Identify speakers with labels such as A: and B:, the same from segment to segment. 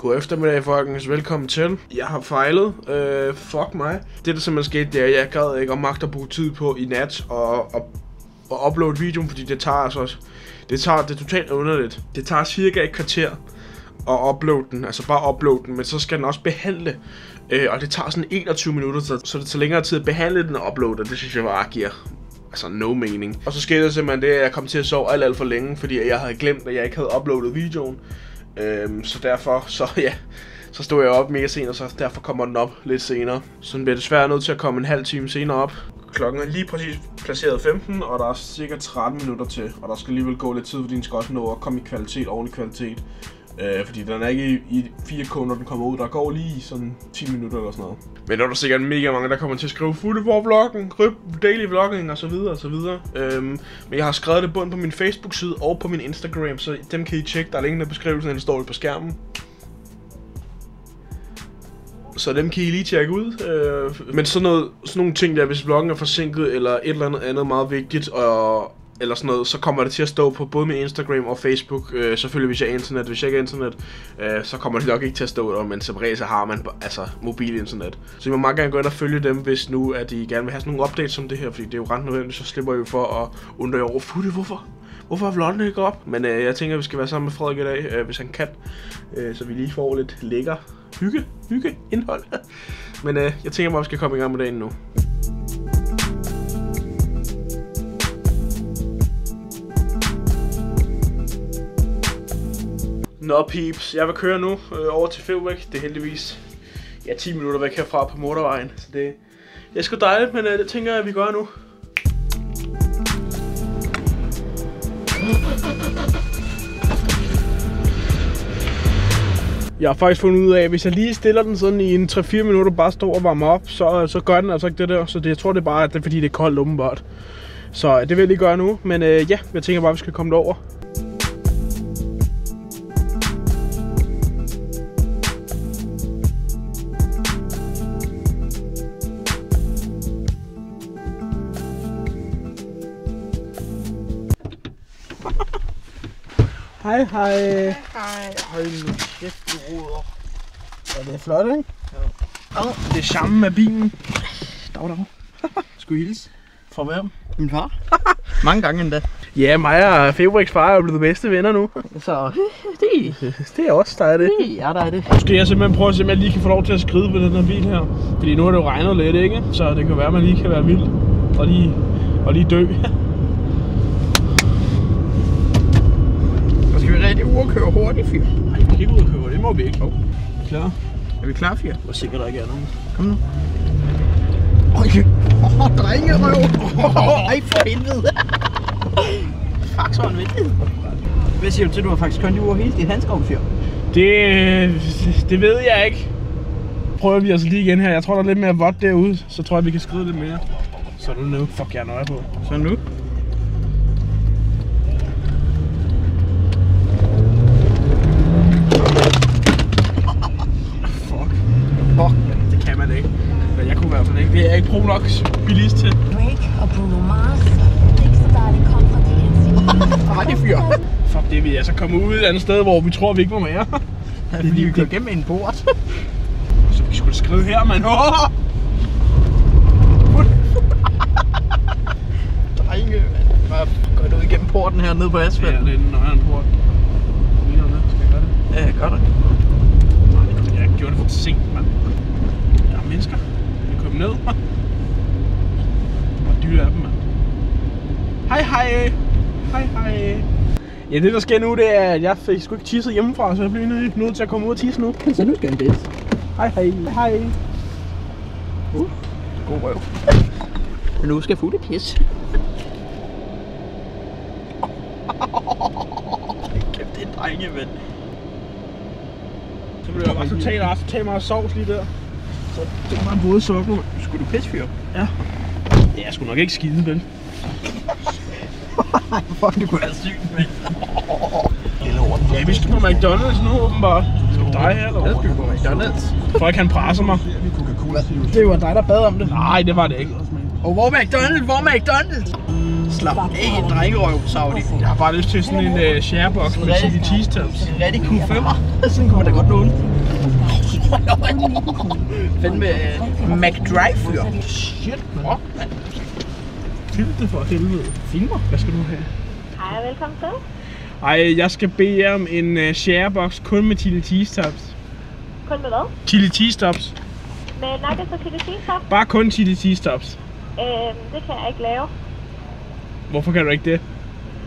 A: God eftermiddag, folkens. Velkommen til. Jeg har fejlet. Øh, fuck mig. Det, der simpelthen skete, det er, at jeg gad ikke om magt at bruge tid på i nat og, og, og uploade videoen, fordi det tager altså... Det tager det er totalt underligt. Det tager cirka et kvarter at uploade den, altså bare uploade den, men så skal den også behandle, øh, og det tager sådan 21 minutter, så, så det tager længere tid at behandle den og uploade, og det synes jeg bare giver altså no mening. Og så skete der simpelthen det, at jeg kom til at sove alt, alt for længe, fordi jeg havde glemt, at jeg ikke havde uploadet videoen. Øhm, så derfor, så ja, så stod jeg op mere senere, så derfor kommer den op lidt senere. Så den bliver desværre nødt til at komme en halv time senere op. Klokken er lige præcis placeret 15, og der er cirka 13 minutter til. Og der skal alligevel gå lidt tid, fordi den skal også nå at komme i kvalitet, ordentlig kvalitet. Øh, fordi den er ikke i, i 4K, når den kommer ud. Der går lige sådan 10 minutter eller sådan noget. Men der er der sikkert mega mange, der kommer til at skrive fulde for vloggen, daily vlogging og så videre og så videre. Øhm, men jeg har skrevet det bund på min Facebook-side og på min Instagram, så dem kan I tjekke. Der er link i beskrivelsen, eller står det på skærmen. Så dem kan I lige tjekke ud. Øh, men sådan, noget, sådan nogle ting der, hvis vloggen er forsinket, eller et eller andet andet meget vigtigt, og, eller sådan noget, så kommer det til at stå på både min Instagram og Facebook. Øh, selvfølgelig hvis jeg er internet. Hvis jeg ikke er internet, øh, så kommer det nok ikke til at stå der, men som regel så har man altså mobil internet. Så I må meget gerne gå ind og følge dem, hvis nu at I gerne vil have sådan nogle updates som det her, fordi det er jo ret nødvendigt, så slipper I jo for at undre over, Futte, hvorfor? Hvorfor er vloggen ikke op? Men øh, jeg tænker, at vi skal være sammen med Frederik i dag, øh, hvis han kan. Øh, så vi lige får lidt lækker hygge, hygge indhold. Men øh, jeg tænker bare, at vi skal komme i gang med dagen nu. Nå peeps, jeg vil køre nu øh, over til Fevbæk. Det er heldigvis ja, 10 minutter væk herfra på motorvejen. Så det, det er sgu dejligt, men øh, det tænker jeg, at vi gør nu. Jeg har faktisk fundet ud af, at hvis jeg lige stiller den sådan i en 3-4 minutter, bare står og varmer op, så, øh, så gør den altså ikke det der. Så det, jeg tror, det er bare, at det er fordi, det er koldt åbenbart. Så øh, det vil jeg lige gøre nu. Men øh, ja, jeg tænker bare, at vi skal komme derover. Hej, hej.
B: Hej.
A: Hold nu kæft, du roder. Ja, det er flot, ikke?
B: Ja.
A: Det er samme med bilen.
B: Dag, dag.
A: Skulle hilse?
B: Fra hvem? Min far. Mange gange endda.
A: Ja, mig og Fabriks far er jo blevet bedste venner nu.
B: Så det,
A: Det er også der er det.
B: det er der er det.
A: Nu skal jeg simpelthen prøve at se, om jeg lige kan få lov til at skride på den her bil her. Fordi nu har det jo regnet lidt, ikke? Så det kan være, at man lige kan være vild og lige, og lige dø.
B: Og skal vi rigtig ud hurtigt, fyr?
A: Nej, ikke ud og køre, det må vi ikke. Oh. Klar?
B: Er vi klar, fyr?
A: Hvor sikkert der ikke er nogen.
B: Kom nu. Åh, oh, drengerøv. Ej, for helvede. Fuck, så vanvittigt. Hvad siger du til, du har faktisk kørt over hele dit handskov, fyr?
A: Det, det ved jeg ikke. Prøver vi altså lige igen her. Jeg tror, der er lidt mere vådt derude, så tror jeg, vi kan skride lidt mere. Så er det nu. Fuck, jeg er nøje på.
B: Så nu.
A: Fuck.
B: Fuck.
A: Det kan man ikke. Fald ikke. Det er jeg ikke pro nok bilist til.
C: Drake og Bruno Mars. Ikke så dejligt kom fra DNC.
B: Ej, det fyr.
A: Fuck det, vi er så kommet ud et andet sted, hvor vi tror, vi ikke må mere.
B: Det er fordi, vi kører gennem en port.
A: Så vi skulle skrive her, mand. Oh!
B: Drenge, mand. Går du igennem porten her nede på
A: Ja,
B: asfalten.
A: det er den nøjeren port. Det? Skal jeg gøre det?
B: Ja, gør det.
A: Nej, jeg gjorde det for sent, mand. Der er mennesker. Kom ned. Hvor dyre er dem, mand. Hej, hej. Hej, hej. Ja, det der sker nu, det er, at jeg fik sgu ikke tisset hjemmefra, så jeg bliver nødt nødt til at komme ud og tisse nu.
B: Så nu skal han det.
A: Hej, hej. Hej.
B: God røv. Men nu skal jeg futte pis. Kæft, det er en drenge, mand.
A: Så bliver jeg bare totalt ret. Tag mig sovs lige der.
B: Så det var en våde sokker. Skulle du pisse, fyr?
A: Ja. Ja, jeg skulle nok ikke skide, vel?
B: Nej, fuck, det kunne være sygt, mand.
A: Ja, vi skal på McDonald's nu, åbenbart. Dig her, eller
B: Jeg skal på McDonald's.
A: Folk han presser mig.
B: Det var dig, der bad om det.
A: Nej, det var det ikke.
B: Og hvor McDonald's? Hvor McDonald's? Slap af, drengerøv, Saudi.
A: Jeg har bare lyst til sådan en uh, sharebox med chili cheese tops.
B: En rigtig Q5'er. Sådan kunne man da godt låne. Fandme uh, McDrive-fyr.
A: Shit,
B: mand.
A: Film det for helvede.
B: Filmer.
A: Hvad skal du have?
D: Hej og velkommen til.
A: Ej, jeg skal bede jer om en uh, sharebox kun med chili cheese tops.
D: Kun med hvad?
A: Chili cheese tops.
D: Med nuggets og chili cheese top.
A: Bare kun chili cheese tops.
D: Øhm, det kan jeg ikke lave,
A: Hvorfor kan du ikke det?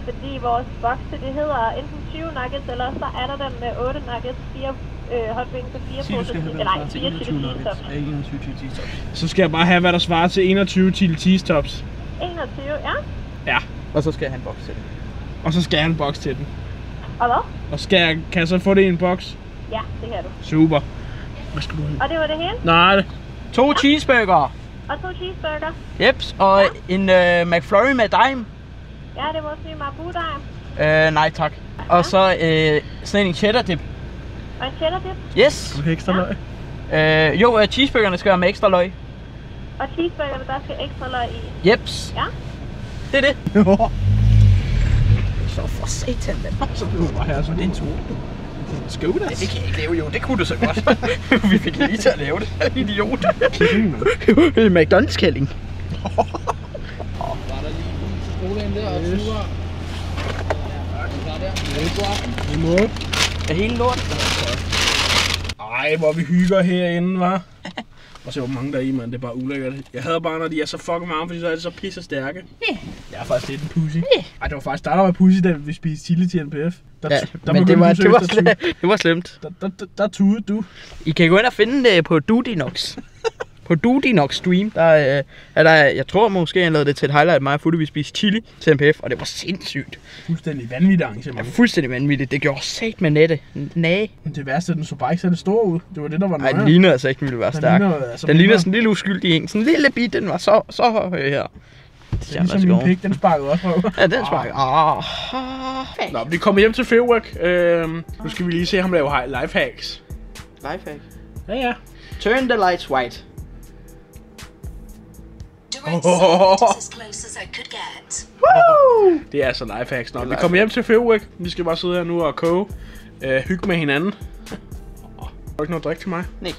D: fordi vores bokse, det hedder enten 20 nuggets, eller så er der den med 8 nuggets, 4 øh, hot wings og 4
B: Sig, du skal have
D: nej,
B: været til
D: 4 chili
B: 21
D: cheese
B: nuggets.
D: top.
B: Ja, 21 chili cheese tops.
A: Så skal jeg bare have, hvad der svarer til 21 chili cheese tops.
D: 21, ja.
A: Ja.
B: Og så skal jeg have en boks til.
A: Og så skal jeg have en boks til den.
D: Og hvad?
A: Og skal jeg, kan jeg så få det i en boks?
D: Ja, det kan du.
A: Super. Hvad skal du have?
D: Og det var det hele.
A: Nej, det.
B: To cheeseburger.
D: Og to cheeseburger.
B: Jeps, og en uh, McFlurry med dime.
D: Ja, det er vores nye marabu
B: Uh, nej tak. Og så uh, sådan en cheddar dip.
D: Og en cheddar dip.
B: Yes.
A: Du kan ekstra løg.
B: Uh, jo, uh, cheeseburgerne skal være med ekstra løg.
D: Og cheeseburgerne, der skal ekstra løg i.
B: Jeps.
D: Ja.
B: Det er det. Så for satan, mand.
A: Så blev du bare her, så
B: Det er en tur.
A: skøv da.
B: Det kan jeg ikke lave, jo. Det kunne du så godt. Vi fik lige til at lave det. Idiot. McDonald's-kælling.
A: I måde.
B: Er hele lort?
A: Ej, hvor vi hygger herinde, var. Og se, hvor mange der er i, mand. Det er bare ulækkert. Jeg havde bare, når de er så fucking varme, fordi så er det så pisse stærke.
B: Ja.
A: Jeg er faktisk lidt en pussy. Ej, det var faktisk dig, der var pussy, da vi spiste chili til NPF. Der,
B: Ja,
A: der
B: men det var, det, var, det var slemt.
A: Der, der, der, der tudede du.
B: I kan gå ind og finde det på Dudinox. på Dudinox stream, der øh, er der, jeg tror måske, jeg lavede det til et highlight af mig Futte, vi spiste chili til MPF, og det var sindssygt.
A: Fuldstændig vanvittigt
B: Det
A: arrangement.
B: var fuldstændig vanvittigt. Det gjorde sat med nette. Næh.
A: Men det værste den så bare ikke så det store ud. Det var det, der var
B: Ej, den
A: nøje.
B: ligner altså ikke, den ville være
A: Den
B: stærk.
A: ligner, altså,
B: Den ligner sådan en lille uskyldig en. Sådan en lille bit, den var så, så høj her. Det
A: er ligesom min pik, den sparkede også på.
B: Ja, den smager. Ah.
A: Nå, vi kommer hjem til Fairwork. Øhm, nu skal vi lige se ham lave hi- life hacks.
B: Lifehack.
A: Ja, ja.
B: Turn the lights white.
C: Oh. as close as I could get.
A: Det er altså life hacks. Nå, vi kommer hjem til Fairwork. Vi skal bare sidde her nu og koge. Øh, hygge med hinanden. Har du ikke noget drik til mig?
B: Nej.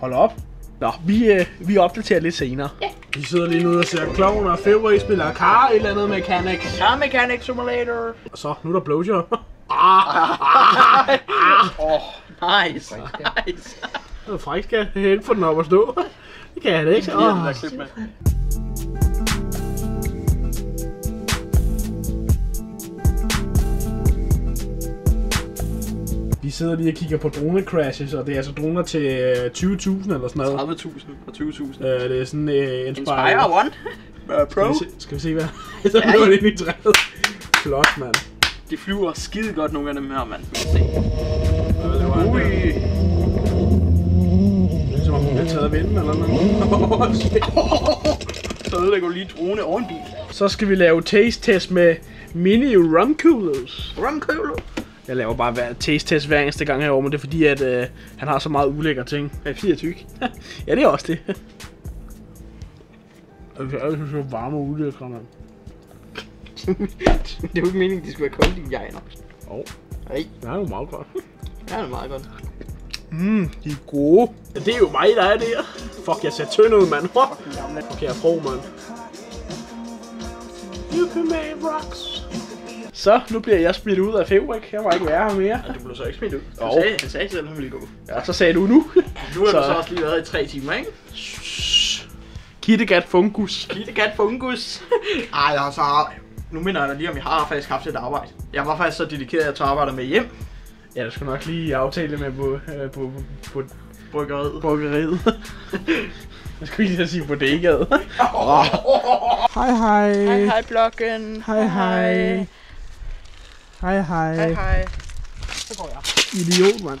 A: Hold op. Nå, vi, øh, vi opdaterer lidt senere. Ja. Vi sidder lige nu og ser Clown og Fairway spiller car et eller andet mechanics.
B: Car Mechanic Simulator.
A: Og så, nu er der blowjob.
B: Oh, nice. Nice.
A: Det er frækt, skal jeg ikke få den op at stå. Det kan jeg da ikke. Oh. Vi sidder lige og kigger på drone crashes, og det er altså droner til øh, 20.000 eller sådan noget.
B: 30.000 og 20.000.
A: Øh, det er sådan øh,
B: Inspire One. Uh, Pro.
A: Skal vi se, skal vi se hvad? Så er det ind i træet. Flot, mand.
B: De flyver skide godt nogle af dem her, mand. Se.
A: Hvad laver han
B: Ui.
A: der? Det er som om hun bliver taget af vinden eller noget.
B: Så ødelægger du lige drone og en bil.
A: Så skal vi lave taste test med mini rum coolers. Jeg laver bare hver taste test hver eneste gang herovre, men det er fordi, at øh, han har så meget ulækre ting.
B: Er fire tyk?
A: ja, det er også det. Og vi er jo så varme og ulækre, mand.
B: det er jo ikke meningen, de skal være kolde, de jegner.
A: Åh,
B: Nej,
A: det er jo meget godt.
B: det er meget godt.
A: Mm, de er gode. Ja, det er jo mig, der er det her. Fuck, jeg ser tynd ud, mand. Okay, jeg prøver, mand. You can make rocks. Så, nu bliver jeg smidt ud af Fairwick. Jeg må ikke være her mere.
B: Ja, du blev så ikke smidt ud. Han sagde, han sagde selv, at han ville gå.
A: Ja, så sagde du nu.
B: Nu har
A: Så-
B: du så også lige været i tre timer, ikke?
A: Kittegat fungus.
B: Lille gat fungus. Ej, altså, nu minder jeg dig lige om, jeg har faktisk haft et arbejde. Jeg var faktisk så dedikeret, at jeg tog arbejder med hjem.
A: Ja, du skal nok lige aftale med på, øh, på, på,
B: Bryggeriet.
A: bryggeriet. Jeg skulle lige sige bodegaet. Hej hej.
B: Hej, hej, bloggen.
A: Hej hej. Hej hej.
B: Hej, hej.
A: Idiot, mand.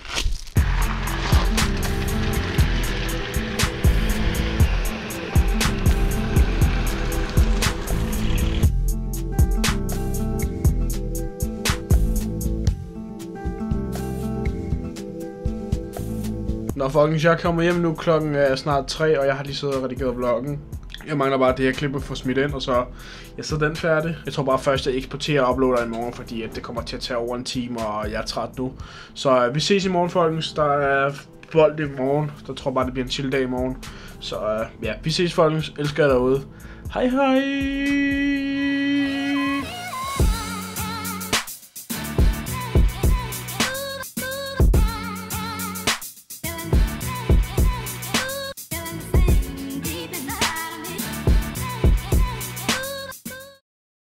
A: Nå, fucking, jeg kommer hjem nu. Klokken er snart 3, og jeg har lige siddet og redigeret vloggen. Jeg mangler bare det her klip at få smidt ind, og så, jeg så den færdig. Jeg tror bare først, jeg eksporterer og uploader i morgen, fordi at det kommer til at tage over en time, og jeg er træt nu. Så øh, vi ses i morgen, folkens. Der er bold i morgen. Der tror bare, det bliver en chill dag i morgen. Så øh, ja, vi ses, folkens. Elsker jer derude. Hej hej!